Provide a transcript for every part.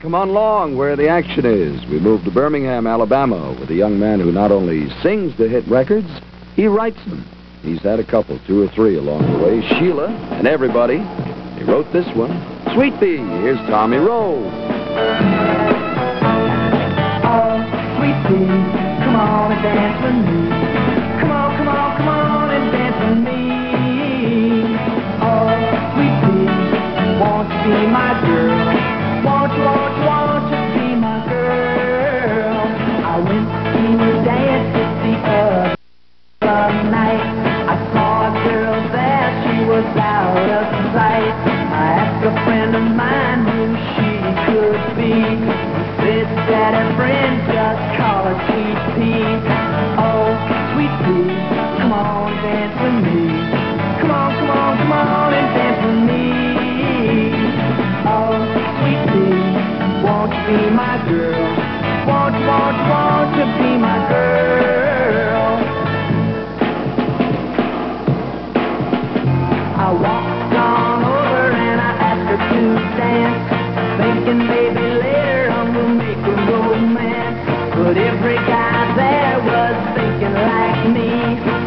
Come on along where the action is. We move to Birmingham, Alabama, with a young man who not only sings the hit records, he writes them. He's had a couple, two or three along the way. Sheila and everybody. He wrote this one. Sweet Pea. Here's Tommy Roe. Oh, come on and dance with me. Come on, come on, come on and dance with me. Oh, won't you be my girl? Won't you, won't you, won't you be my girl? I went to dance the other night. I saw a girl there, she was out of sight. I asked a friend of mine who she could be. He said that friend just call her Sweet thinking maybe later on we'll make romance. But every guy there was thinking like me.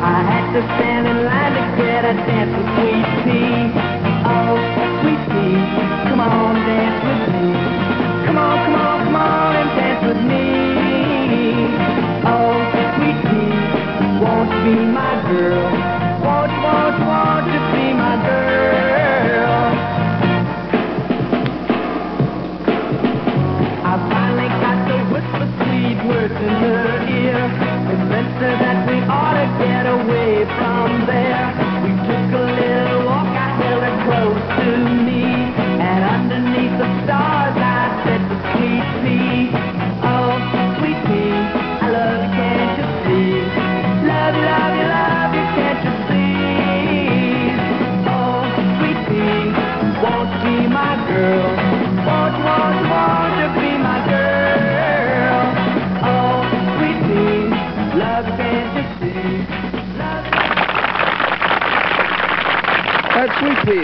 I had to stand in line to get a dance with Sweet Pea. Oh, Sweet Pea, come on, dance with me. Come on, come on, come on and dance with me. Oh, Sweet Pea, won't you be my girl? That's Sweet Pea.